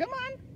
Come on.